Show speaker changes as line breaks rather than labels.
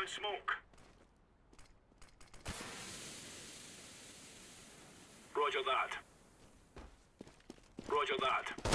down smoke. Roger that. Roger that.